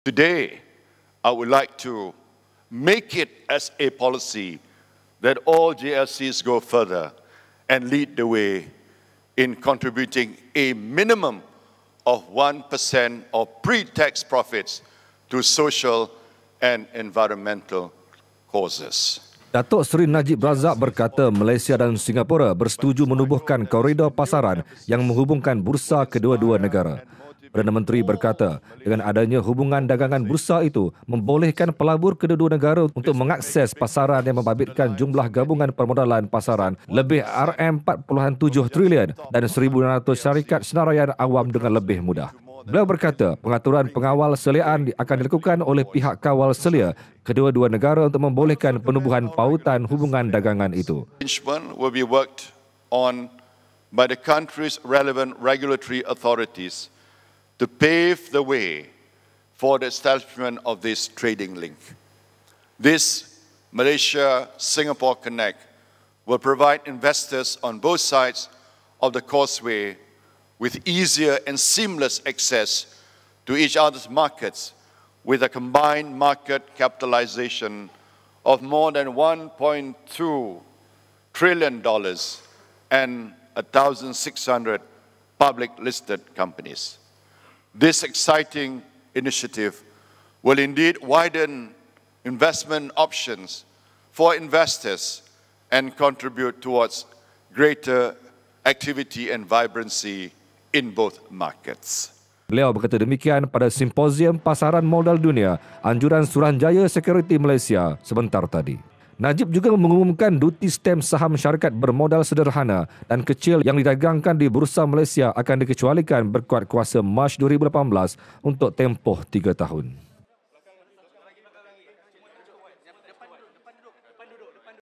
Today, I would like to make it as a policy that all GLCs go further and lead the way in contributing a minimum of 1% of pre-tax profits to social and environmental causes. Datuk Seri Najib Razak berkata Malaysia dan Singapura bersetuju menubuhkan koridor pasaran yang menghubungkan bursa kedua-dua negara. Perdana Menteri berkata, dengan adanya hubungan dagangan bursa itu membolehkan pelabur kedua-dua negara untuk mengakses pasaran yang membabitkan jumlah gabungan permodalan pasaran lebih RM4.7 trilion dan 1,600 syarikat senaraian awam dengan lebih mudah. Beliau berkata, pengaturan pengawal seliaan akan dilakukan oleh pihak kawal selia kedua-dua negara untuk membolehkan penubuhan pautan hubungan dagangan itu. by the country's relevant regulatory authorities to pave the way for the establishment of this trading link. This Malaysia Singapore Connect will provide investors on both sides of the causeway with easier and seamless access to each other's markets with a combined market capitalization of more than 1.2 trillion dollars and 1600 public listed companies. This exciting initiative will indeed widen investment options for investors and contribute towards greater activity and vibrancy in both markets. Beliau berkata demikian pada Simposium Pasaran Modal Dunia Anjuran Suruhanjaya Sekuriti Malaysia sebentar tadi. Najib juga mengumumkan duty stamp saham syarikat bermodal sederhana dan kecil yang didagangkan di Bursa Malaysia akan dikecualikan berkuat kuasa Mac 2018 untuk tempoh tiga tahun.